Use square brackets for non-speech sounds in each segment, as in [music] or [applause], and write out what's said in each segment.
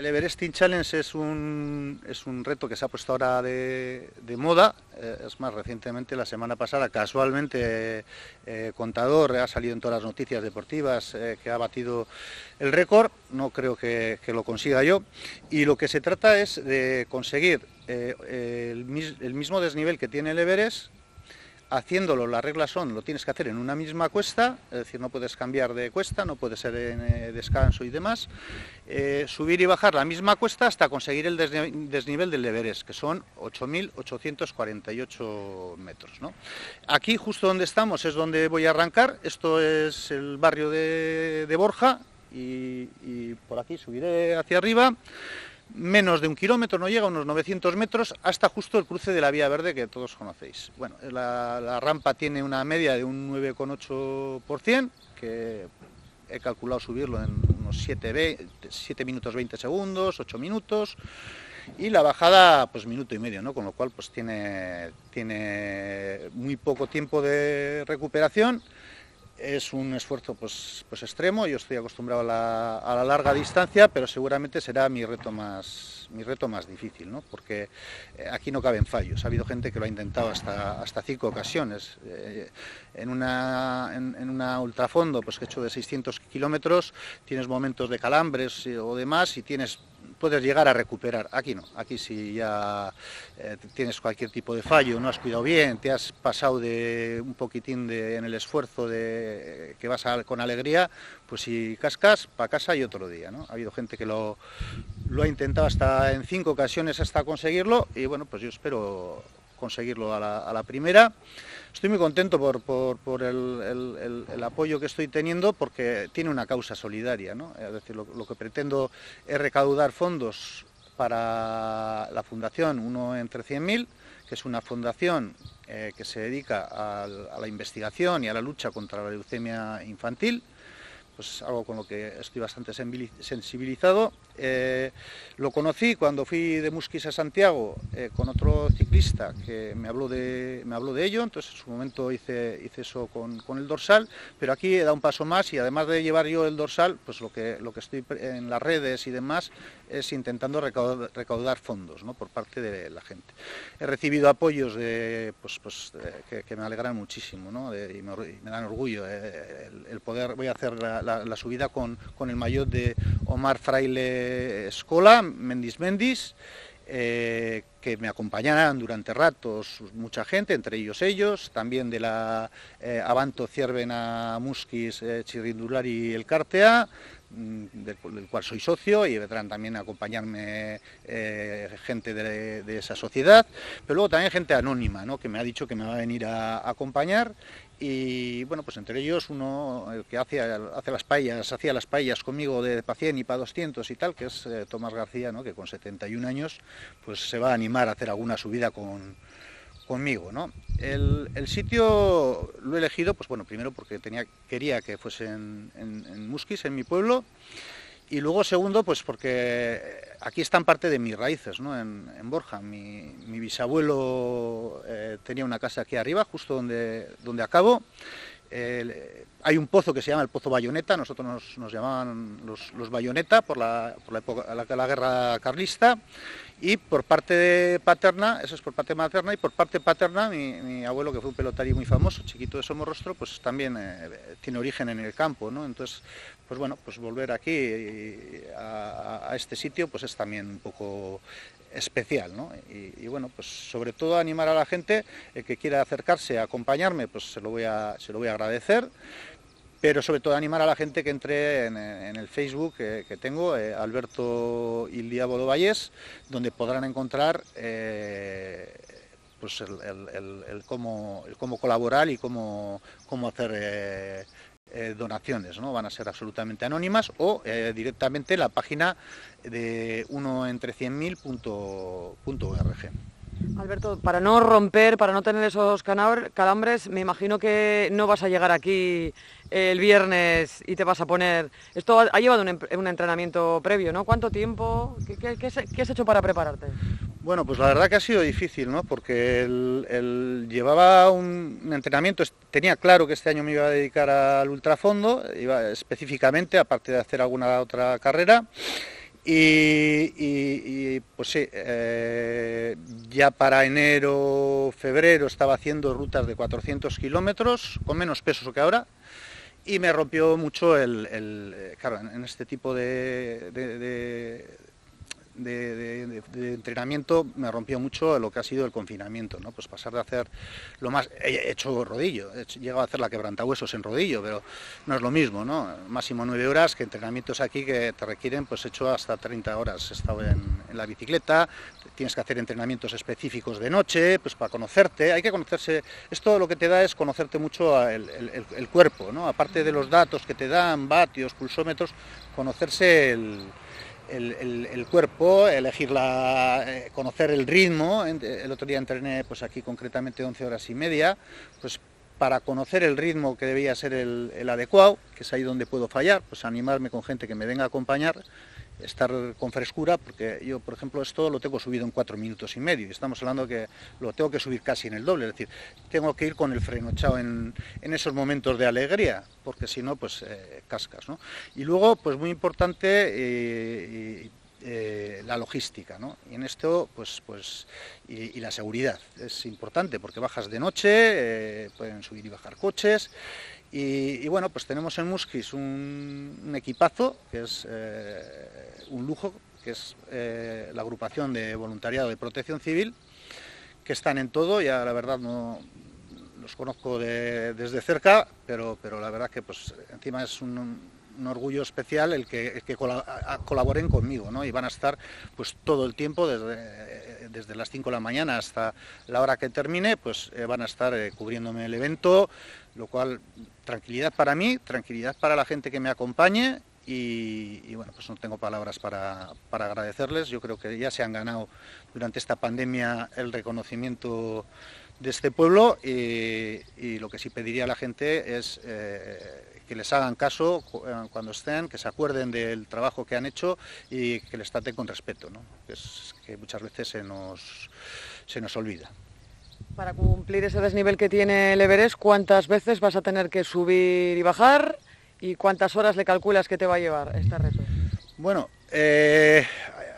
El Everesting Challenge es un, es un reto que se ha puesto ahora de, moda. Eh, es más, recientemente, la semana pasada, casualmente, eh, Contador ha salido en todas las noticias deportivas eh, que ha batido el récord. No creo que, lo consiga yo. Y lo que se trata es de conseguir el, el mismo desnivel que tiene el Everest haciéndolo, las reglas son, lo tienes que hacer en una misma cuesta, es decir, no puedes cambiar de cuesta, no puede ser en eh, descanso y demás, eh, subir y bajar la misma cuesta hasta conseguir el desnivel del Everest, que son 8.848 metros. Aquí, justo donde estamos, es donde voy a arrancar, esto es el barrio de, Borja, y por aquí subiré hacia arriba menos de un kilómetro, no llega a unos 900 metros, hasta justo el cruce de la Vía Verde que todos conocéis. Bueno, la, rampa tiene una media de un 9,8%, que he calculado subirlo en unos 7, 7 minutos 20 segundos, 8 minutos, y la bajada pues minuto y medio, ¿no? con lo cual pues tiene, tiene muy poco tiempo de recuperación es un esfuerzo pues, pues extremo, yo estoy acostumbrado a la, larga distancia, pero seguramente será mi reto más, mi reto más difícil, ¿no? porque eh, aquí no caben fallos. Ha habido gente que lo ha intentado hasta, hasta cinco ocasiones. Eh, en, una, en, una ultrafondo pues, que he hecho de 600 kilómetros, tienes momentos de calambres eh, o demás y tienes puedes llegar a recuperar. Aquí no, aquí si ya eh, tienes cualquier tipo de fallo, no has cuidado bien, te has pasado de un poquitín de, en el esfuerzo de que vas con alegría, pues si cascas, para casa y otro día. ¿no? Ha habido gente que lo, lo ha intentado hasta en cinco ocasiones hasta conseguirlo y bueno, pues yo espero conseguirlo a la, primera. Estoy muy contento por, el, apoyo que estoy teniendo porque tiene una causa solidaria. ¿no? Es decir, lo, que pretendo es recaudar fondos para la fundación Uno entre 100.000, que es una fundación eh, que se dedica a, la investigación y a la lucha contra la leucemia infantil pues algo con lo que estoy bastante sensibilizado. Eh, lo conocí cuando fui de Musquis a Santiago eh, con otro ciclista que me habló de, me habló de ello, entonces en su momento hice, hice eso con, el dorsal, pero aquí he dado un paso más y además de llevar yo el dorsal, pues lo que, lo que estoy en las redes y demás es intentando recaudar, fondos ¿no? por parte de la gente. He recibido apoyos de, pues, pues, que, me alegran muchísimo ¿no? y, me, dan orgullo eh, el, poder, voy a hacer la subida con, con, el mayor de Omar Fraile Escola, Mendis Mendis, eh, que me acompañarán durante ratos mucha gente, entre ellos ellos, también de la eh, Avanto Ciervena Musquis eh, Chirrindulari El Mm, del, cual soy socio y vendrán también a acompañarme eh, gente de, esa sociedad, pero luego también gente anónima, ¿no? que me ha dicho que me va a venir a acompañar y bueno, pues entre ellos uno el que hace, hace las paellas, hacía las paellas conmigo de Pacien y para 200 y tal, que es eh, Tomás García, ¿no? que con 71 años pues se va a animar a hacer alguna subida con, conmigo. ¿no? El, sitio lo he elegido, pues bueno, primero porque quería que fuese en, en, en Musquis, en mi pueblo, y luego, segundo, pues porque aquí están parte de mis raíces, ¿no? en, Borja. Mi, bisabuelo eh, tenía una casa aquí arriba, justo donde, donde acabo. hay un pozo que se llama el Pozo Bayoneta, nosotros nos, llamaban los, los Bayoneta por la, por la, época, la, la guerra carlista, y por parte paterna, eso es por parte materna, y por parte paterna, mi, abuelo, que fue un pelotario muy famoso, chiquito de Somorrostro, pues también eh, tiene origen en el campo, ¿no? Entonces, pues bueno, pues volver aquí a, este sitio, pues es también un poco especial, ¿no? Y, bueno, pues sobre todo animar a la gente el que quiera acercarse a acompañarme, pues se lo voy a, se lo voy a agradecer pero sobre todo animar a la gente que entre en, el Facebook que tengo, eh, Alberto Ildia Valles, donde podrán encontrar eh, pues el, cómo, cómo, colaborar y cómo, cómo hacer eh, donaciones, ¿no? van a ser absolutamente anónimas o directamente la página de uno entre 100.000.org. Alberto, para no romper, para no tener esos calambres, me imagino que no vas a llegar aquí el viernes y te vas a poner... Esto ha, llevado un, entrenamiento previo, ¿no? ¿Cuánto tiempo? ¿Qué, has hecho para prepararte? Bueno, pues la verdad que ha sido difícil, ¿no? Porque llevaba un, entrenamiento, tenía claro que este año me iba a dedicar al ultrafondo, iba específicamente, aparte de hacer alguna otra carrera, Y, pues sí, eh, ya para enero, febrero estaba haciendo rutas de 400 kilómetros, con menos peso que ahora, y me rompió mucho el, eh, claro, en este tipo de, entrenamiento me rompió mucho lo que ha sido el confinamiento, ¿no? Pues pasar de hacer lo más... He hecho rodillo, he llegado a hacer la quebrantahuesos en rodillo, pero no es lo mismo, ¿no? Máximo nueve horas que entrenamientos aquí que te requieren, pues he hecho hasta 30 horas. He estado en, la bicicleta, tienes que hacer entrenamientos específicos de noche, pues para conocerte, hay que conocerse... Esto lo que te da es conocerte mucho el, el cuerpo, ¿no? Aparte de los datos que te dan, vatios, pulsómetros, conocerse el el, cuerpo, elegir la, eh, conocer el ritmo. El otro día entrené pues aquí concretamente 11 horas y media, pues para conocer el ritmo que debía ser el, el adecuado, que es ahí donde puedo fallar, pues animarme con gente que me venga a acompañar estar con frescura, porque yo, por ejemplo, esto lo tengo subido en cuatro minutos y medio, y estamos hablando que lo tengo que subir casi en el doble, es decir, tengo que ir con el freno echado en, en esos momentos de alegría, porque si no, pues eh, cascas, ¿no? Y luego, pues muy importante, eh, eh, la logística, ¿no? Y en esto, pues, pues, y, la seguridad es importante, porque bajas de noche, pueden subir y bajar coches, y, bueno, pues tenemos en Musquis un, equipazo, que es eh, un lujo, que es eh, la agrupación de voluntariado de protección civil, que están en todo, ya la verdad no los conozco desde cerca, pero, pero la verdad que pues encima es un, orgullo especial el que, colaboren conmigo, ¿no? Y van a estar pues todo el tiempo, desde, desde las 5 de la mañana hasta la hora que termine, pues eh, van a estar cubriéndome el evento, lo cual tranquilidad para mí, tranquilidad para la gente que me acompañe y, bueno, pues no tengo palabras para, agradecerles. Yo creo que ya se han ganado durante esta pandemia el reconocimiento de este pueblo y, lo que sí pediría a la gente es eh, que les hagan caso cuando estén, que se acuerden del trabajo que han hecho y que les traten con respeto, ¿no? que, es, que muchas veces se nos, se nos olvida. Para cumplir ese desnivel que tiene el Everest, ¿cuántas veces vas a tener que subir y bajar? ¿Y cuántas horas le calculas que te va a llevar este reto? Bueno, eh,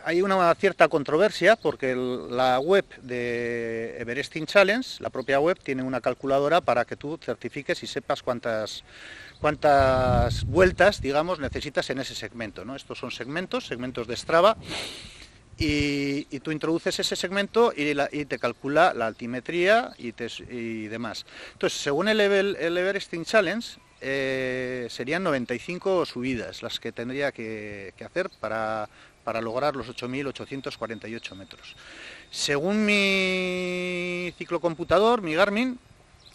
hay una cierta controversia porque la web de Everesting Challenge, la propia web, tiene una calculadora para que tú certifiques y sepas cuántas cuántas vueltas, digamos, necesitas en ese segmento. ¿no? Estos son segmentos, segmentos de Strava, y, tú introduces ese segmento y, te calcula la altimetría y, demás. Entonces, según el, Everesting Challenge, eh, serían 95 subidas las que tendría que, hacer para, lograr los 8.848 metros. Según mi ciclocomputador, mi Garmin,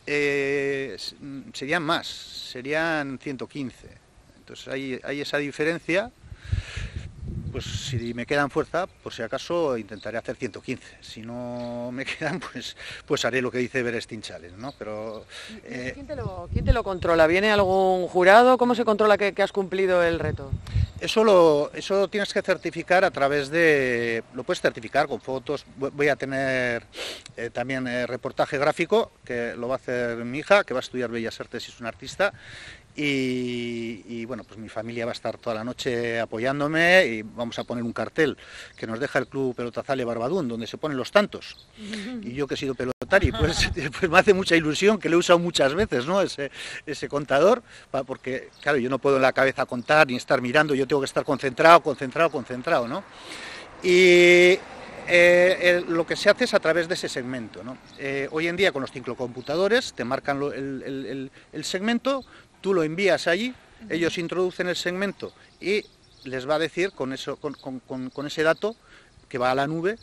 eh, serían más, serían 115. Entonces hay esa diferencia pues si me quedan fuerza, por si acaso intentaré hacer 115. Si no me [laughs] quedan, pues, pues haré lo que dice Berestin Challenge, ¿no? Pero, eh, ¿Quién, te lo, controla? ¿Viene algún jurado? ¿Cómo se controla que, has cumplido el reto? Eso lo, eso tienes que certificar a través de, lo puedes certificar con fotos. Voy a tener eh, también eh, reportaje gráfico que lo va a hacer mi hija, que va a estudiar Bellas Artes y es una artista, y, bueno, pues mi familia va a estar toda la noche apoyándome y vamos a poner un cartel que nos deja el Club Pelotazale Barbadún, donde se ponen los tantos. Y yo que he sido pelotari, pues, [laughs] [laughs] pues me hace mucha ilusión que lo he usado muchas veces, ¿no? Ese, ese contador, porque claro, yo no puedo en la cabeza contar ni estar mirando, yo tengo que estar concentrado, concentrado, concentrado, ¿no? Y eh, lo que se hace es a través de ese segmento. ¿no? Eh, hoy en día con los ciclocomputadores te marcan el, el, segmento, tú lo envías allí, ellos introducen el segmento y les va a decir con, eso, con, ese dato que va a la nube,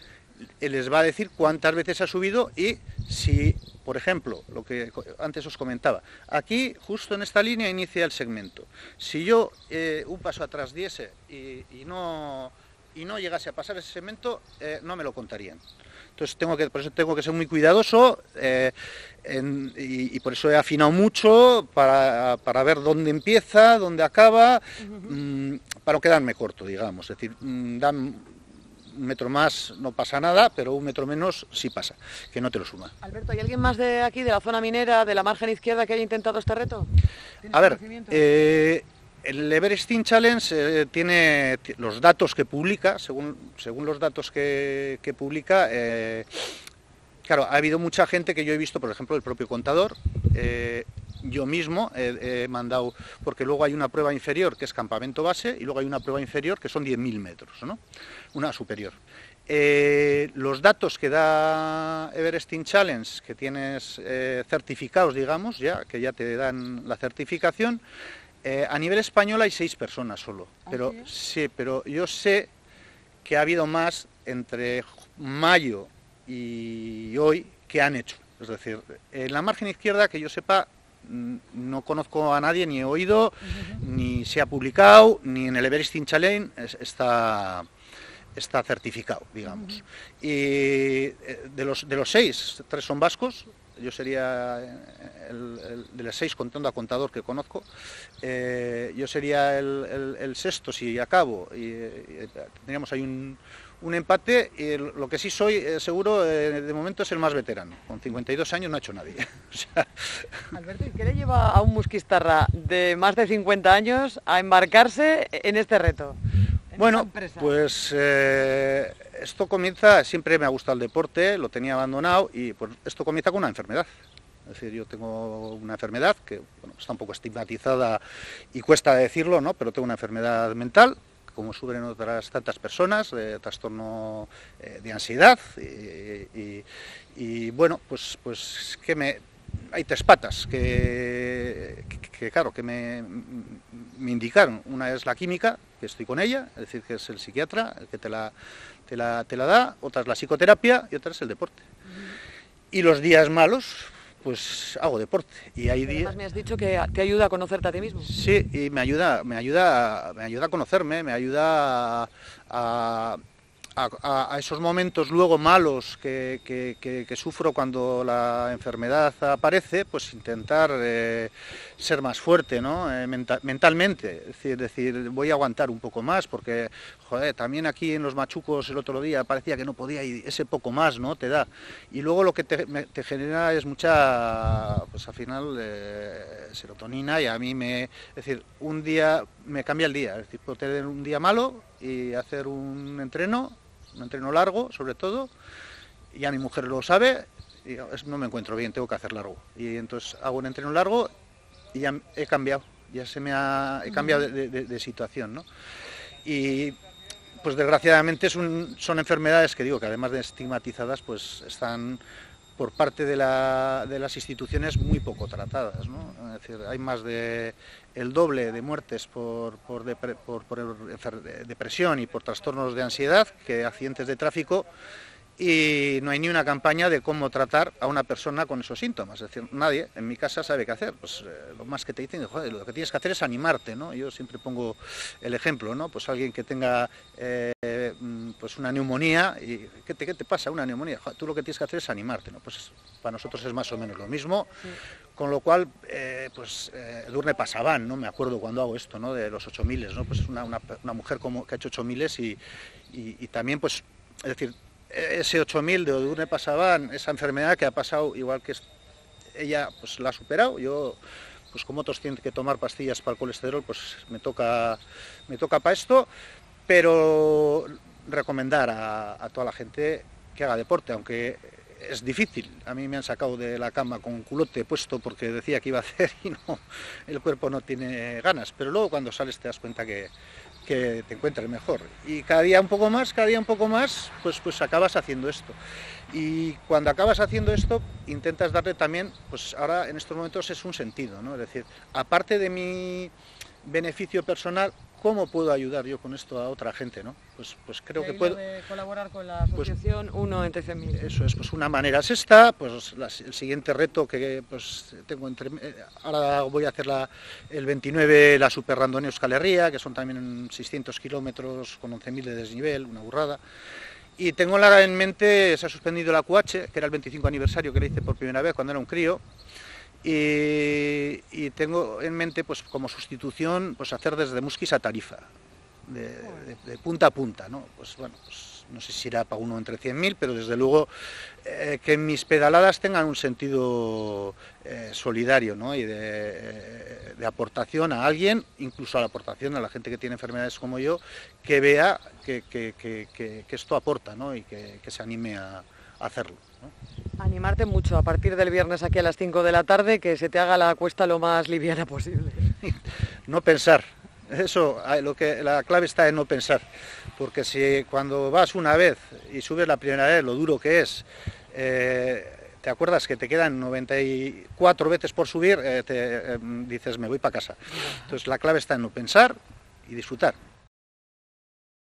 eh, les va a decir cuántas veces ha subido y si, por ejemplo, lo que antes os comentaba, aquí justo en esta línea inicia el segmento. Si yo eh, un paso atrás diese y, no, y no llegase a pasar ese segmento, eh, no me lo contarían. Entonces tengo que, por eso tengo que ser muy cuidadoso eh, y, por eso he afinado mucho para, ver dónde empieza, dónde acaba, mm, para no quedarme corto, digamos. Es decir, mm, dan un metro más no pasa nada, pero un metro menos sí pasa, que no te lo suma. Alberto, ¿hay alguien más de aquí, de la zona minera, de la margen izquierda, que haya intentado este reto? A ver, eh, el Everesting Challenge eh, tiene los datos que publica, según, según los datos que, publica, eh, claro, ha habido mucha gente que yo he visto, por ejemplo, el propio contador, eh, yo mismo he, mandado, porque luego hay una prueba inferior que es campamento base y luego hay una prueba inferior que son 10.000 metros, ¿no? una superior. los datos que da Everesting Challenge, que tienes certificados, digamos, ya que ya te dan la certificación, eh, a nivel español hay seis personas solo, ¿Ah, pero sí? pero yo sé que ha habido más entre mayo y hoy que han hecho. Es decir, en la margen izquierda, que yo sepa, mm, no conozco a nadie, ni he oído, ni se ha publicado, ni en el Everesting Challenge está, está certificado, digamos. Y eh, de los, de los seis, tres son vascos, yo sería el, de los seis contando a contador que conozco, eh, yo sería el, sexto si acabo y, tendríamos ahí un, empate y lo que sí soy eh, seguro eh, de momento es el más veterano, con 52 años no ha hecho nadie. [laughs] Alberto, ¿qué le lleva a un musquistarra de más de 50 años a embarcarse en este reto? Bueno, pues esto comienza, siempre me ha gustado el deporte, lo tenía abandonado y pues esto comienza con una enfermedad. Es decir, yo tengo una enfermedad que está un poco estigmatizada y cuesta decirlo, ¿no? pero tengo una enfermedad mental, como suben otras tantas personas, de trastorno eh, de ansiedad. Y, bueno, pues, pues que me, hay tres patas que, claro, que me, me, indicaron. Una es la química, que estoy con ella, es decir, que es el psiquiatra el que te la, te la, te la da, otra es la psicoterapia y otra es el deporte. Y los días malos, pues hago deporte. Y hay días... me has dicho que te ayuda a conocerte a ti mismo. Sí, y me ayuda, me ayuda, me ayuda a conocerme, me ayuda a a, esos momentos luego malos que, sufro cuando la enfermedad aparece, pues intentar eh, ser más fuerte, ¿no? Eh, mentalmente, es decir, voy a aguantar un poco más, porque, también aquí en los machucos el otro día parecía que no podía y ese poco más, ¿no? Te da. Y luego lo que te, genera es mucha, pues al final, eh, serotonina y a mí me, es decir, un día me cambia el día, es decir, puedo tener un día malo y hacer un entreno un entreno largo sobre todo, y ya mi mujer lo sabe, y no me encuentro bien, tengo que hacer largo. Y entonces hago un entreno largo y ya he cambiado, ya se me ha he cambiado de, situación, ¿no? Y pues desgraciadamente son, son enfermedades que digo que además de estigmatizadas, pues están por parte de, las instituciones muy poco tratadas. Es decir, hay más de el doble de muertes por, depresión y por trastornos de ansiedad que accidentes de tráfico y no hay ni una campaña de cómo tratar a una persona con esos síntomas. Es decir, nadie en mi casa sabe qué hacer. Pues eh, lo más que te dicen, joder, lo que tienes que hacer es animarte, ¿no? Yo siempre pongo el ejemplo, ¿no? Pues alguien que tenga eh, mm, pues una neumonía, y ¿qué te, ¿qué te pasa? Una neumonía. tú lo que tienes que hacer es animarte, ¿no? Pues para nosotros es más o menos lo mismo. Con lo cual, eh, pues eh, Durne Pasaban, ¿no? Me acuerdo cuando hago esto, ¿no? De los 8000, ¿no? Pues una, una, una mujer como que ha hecho 8000 y, y, y también, pues, es decir, ese 8000 de Odurne Pasaban, esa enfermedad que ha pasado igual que ella pues la ha superado, yo pues como otros tienen que tomar pastillas para el colesterol, pues me toca me toca para esto, pero recomendar a, toda la gente que haga deporte, aunque es difícil. A mí me han sacado de la cama con un culote puesto porque decía que iba a hacer [laughs] y no, el cuerpo no tiene ganas. Pero luego cuando sales te das cuenta que, que te encuentres mejor. Y cada día un poco más, cada día un poco más, pues, pues acabas haciendo esto. Y cuando acabas haciendo esto, intentas darle también, pues ahora en estos momentos es un sentido, ¿no? Es decir, aparte de mi beneficio personal, ¿cómo puedo ayudar yo con esto a otra gente? ¿no? Pues, pues creo que puedo... colaborar con la pues asociación Uno entre Eso es, pues una manera es esta, pues el siguiente reto que pues tengo entre... Eh, ahora voy a hacer la, el 29 la Super Randoneo Euskal que son también 600 kilómetros con 11.000 de desnivel, una burrada. Y tengo en mente, se ha suspendido la QH, que era el 25 aniversario que le hice por primera vez cuando era un crío, y, tengo en mente pues como sustitución pues hacer desde Musquis a Tarifa de, punta a punta, ¿no? Pues bueno, pues, no sé si irá para uno entre 100.000, pero desde luego eh, que mis pedaladas tengan un sentido eh, solidario ¿no? y de, de, aportación a alguien, incluso a la aportación a la gente que tiene enfermedades como yo, que vea que, que, que, esto aporta ¿no? y que, se anime a, hacerlo. Animarte mucho a partir del viernes aquí a las 5 de la tarde, que se te haga la cuesta lo más liviana posible. [laughs] no pensar, eso, lo que, la clave está en no pensar, porque si cuando vas una vez y subes la primera vez, lo duro que es, eh, te acuerdas que te quedan 94 veces por subir, eh, te, eh, dices me voy para casa. Entonces la clave está en no pensar y disfrutar.